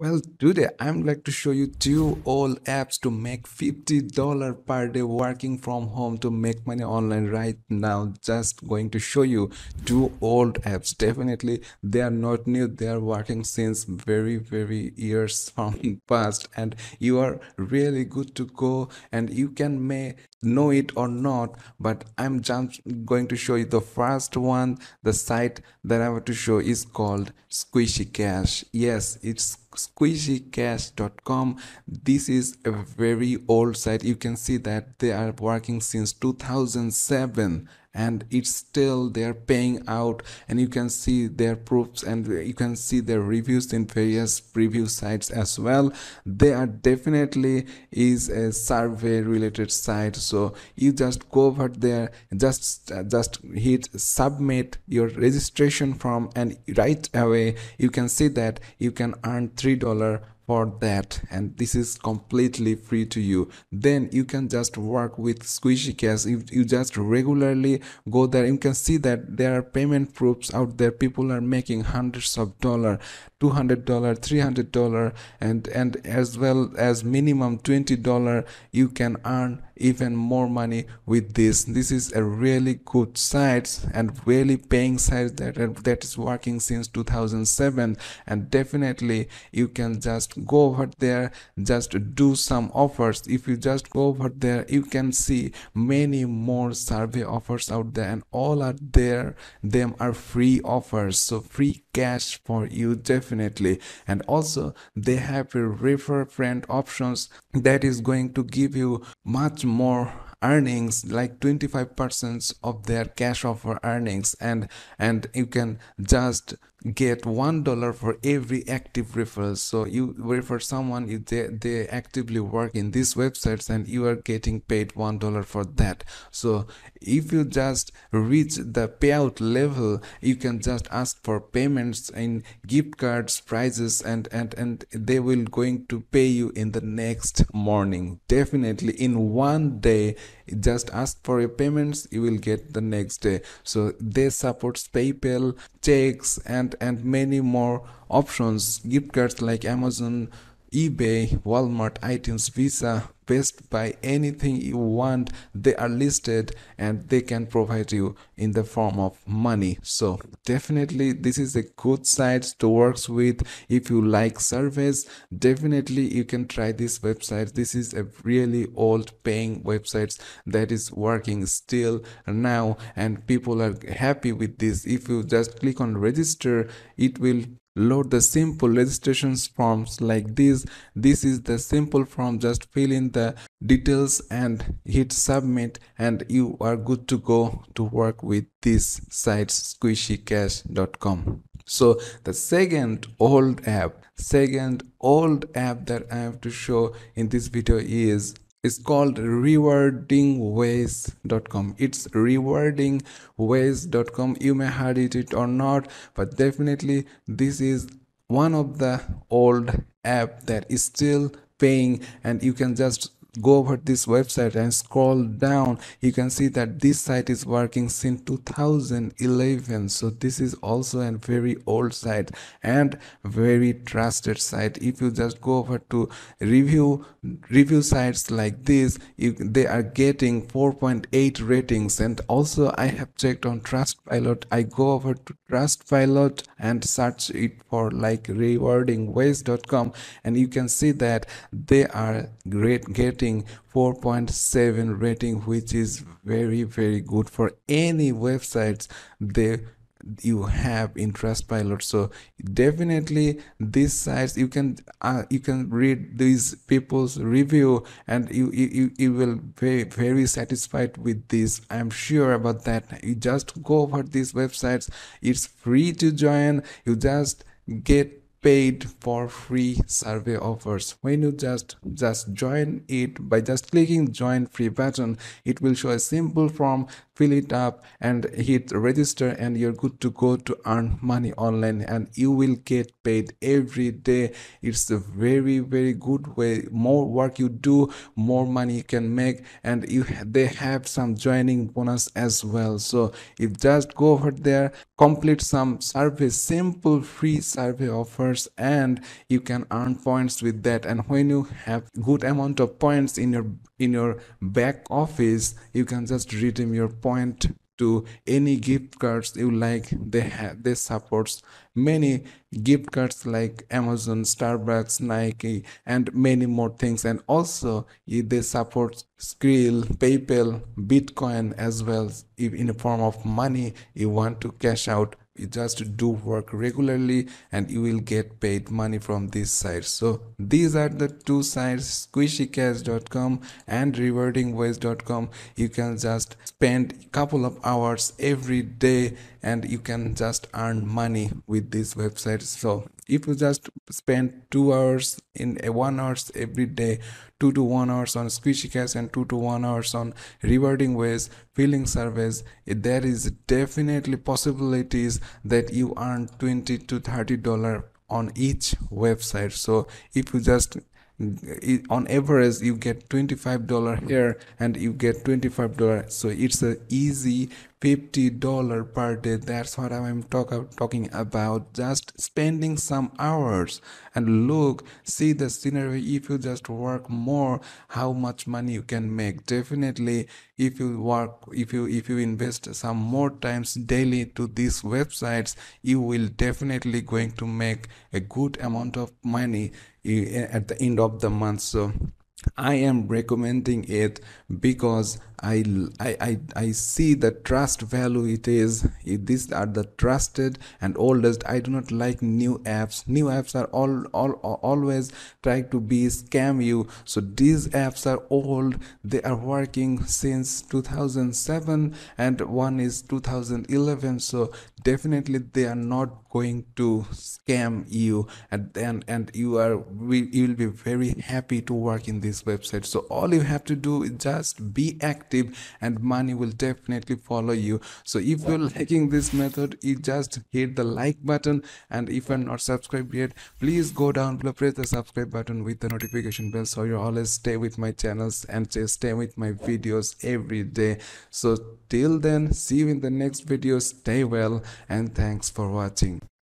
Well, today I'm like to show you two old apps to make $50 per day working from home to make money online right now. Just going to show you two old apps. Definitely they are not new. They are working since very, very years from past and you are really good to go and you can may know it or not but i'm just going to show you the first one the site that i want to show is called squishy cash yes it's squishycash.com this is a very old site. You can see that they are working since 2007 and it's still they're paying out and you can see their proofs and you can see their reviews in various review sites as well. They are definitely is a survey related site so you just go over there just just hit submit your registration form and right away you can see that you can earn three dollar for that and this is completely free to you. Then you can just work with squishy cash. If you just regularly go there you can see that there are payment proofs out there. People are making hundreds of dollar 200 dollar 300 dollar and and as well as minimum 20 dollar you can earn even more money with this. This is a really good site and really paying site that that is working since 2007 and definitely you can just go over there just do some offers. If you just go over there you can see many more survey offers out there and all are there. Them are free offers so free cash for you definitely. And also they have a refer friend options that is going to give you much more earnings like 25% of their cash offer earnings and and you can just get one dollar for every active referral. So you refer someone they, they actively work in these websites and you are getting paid one dollar for that. So if you just reach the payout level you can just ask for payments in gift cards prizes and and and they will going to pay you in the next morning. Definitely in one day just ask for your payments you will get the next day. So they supports paypal checks and and many more options. Gift cards like amazon ebay walmart itunes visa best buy anything you want they are listed and they can provide you in the form of money. So definitely this is a good site to work with. If you like surveys definitely you can try this website. This is a really old paying websites that is working still now and people are happy with this. If you just click on register it will load the simple registrations forms like this this is the simple form just fill in the details and hit submit and you are good to go to work with this site squishycash.com so the second old app second old app that i have to show in this video is is called rewardingways.com it's rewardingways.com you may heard it or not but definitely this is one of the old app that is still paying and you can just go over this website and scroll down you can see that this site is working since 2011 so this is also a very old site and very trusted site. If you just go over to review review sites like this you, they are getting 4.8 ratings. And also i have checked on trustpilot. I go over to trustpilot and search it for like rewardingways.com and you can see that they are great getting rating 4.7 rating which is very very good for any websites they you have in trustpilot. So definitely these sites you can uh, you can read these people's review and you you, you will be very satisfied with this. I'm sure about that. You just go over these websites. It's free to join. You just get paid for free survey offers. When you just just join it by just clicking join free button it will show a simple form fill it up and hit register and you're good to go to earn money online and you will get paid every day. It's a very very good way. More work you do more money you can make and you they have some joining bonus as well. So if just go over there complete some survey simple free survey offers and you can earn points with that. And when you have good amount of points in your in your back office you can just redeem your point to any gift cards you like. They have they supports many gift cards like amazon starbucks nike and many more things. And also they support skrill paypal bitcoin as well. If in a form of money you want to cash out you just do work regularly and you will get paid money from this site. So these are the two sites squishycash.com and rewardingways.com you can just spend a couple of hours every day and you can just earn money with these websites. So if you just spend two hours in a one hours every day two to one hours on squishy cash and two to one hours on rewarding ways filling surveys there is definitely possibilities that you earn 20 to 30 dollar on each website. So if you just on average you get 25 dollar here and you get 25 dollar. So it's a easy 50 dollar per day. That's what i'm talk, talking about. Just spending some hours and look see the scenario if you just work more how much money you can make. Definitely if you work if you if you invest some more times daily to these websites you will definitely going to make a good amount of money eh, at the end of the month. So I am recommending it because I, I, I, see the trust value it is. These are the trusted and oldest. I do not like new apps. New apps are all, all, always trying to be scam you. So these apps are old. They are working since 2007 and one is 2011. So definitely they are not going to scam you and then and you are you will be very happy to work in this website so all you have to do is just be active and money will definitely follow you. So if you're liking this method you just hit the like button. And if you're not subscribed yet please go down below press the subscribe button with the notification bell so you always stay with my channels and stay with my videos every day. So till then see you in the next video. Stay well and thanks for watching